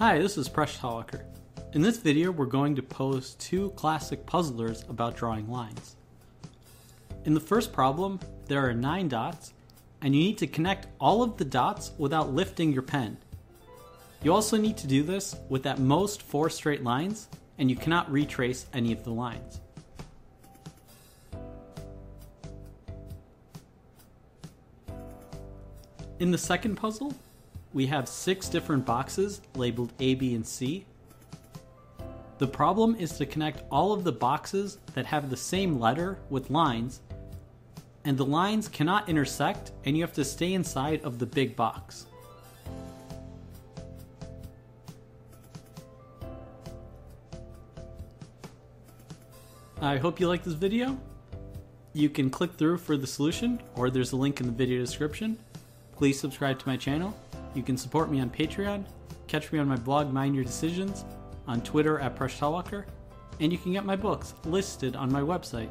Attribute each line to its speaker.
Speaker 1: Hi, this is Presh Talwalkar. In this video, we're going to pose two classic puzzlers about drawing lines. In the first problem, there are nine dots, and you need to connect all of the dots without lifting your pen. You also need to do this with at most four straight lines, and you cannot retrace any of the lines. In the second puzzle, we have six different boxes labeled A, B, and C. The problem is to connect all of the boxes that have the same letter with lines, and the lines cannot intersect, and you have to stay inside of the big box. I hope you like this video. You can click through for the solution, or there's a link in the video description. Please subscribe to my channel. You can support me on Patreon, catch me on my blog Mind Your Decisions, on Twitter at Presh Talwalkar, and you can get my books listed on my website